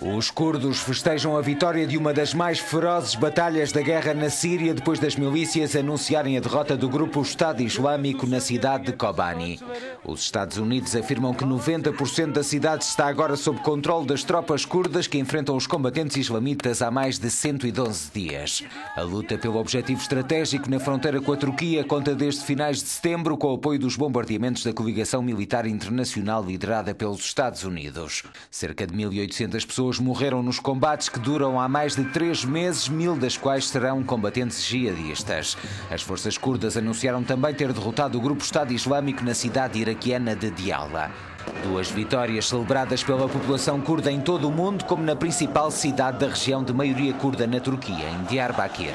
Os curdos festejam a vitória de uma das mais ferozes batalhas da guerra na Síria depois das milícias anunciarem a derrota do grupo Estado Islâmico na cidade de Kobani. Os Estados Unidos afirmam que 90% da cidade está agora sob controle das tropas curdas que enfrentam os combatentes islamitas há mais de 112 dias. A luta pelo objetivo estratégico na fronteira com a Turquia conta desde finais de setembro com o apoio dos bombardeamentos da coligação militar internacional liderada pelos Estados Unidos. Cerca de 1.800 pessoas pessoas morreram nos combates que duram há mais de três meses, mil das quais serão combatentes jihadistas. As forças curdas anunciaram também ter derrotado o grupo Estado Islâmico na cidade iraquiana de Diyala. Duas vitórias celebradas pela população curda em todo o mundo, como na principal cidade da região de maioria curda na Turquia, em Diyarbakir.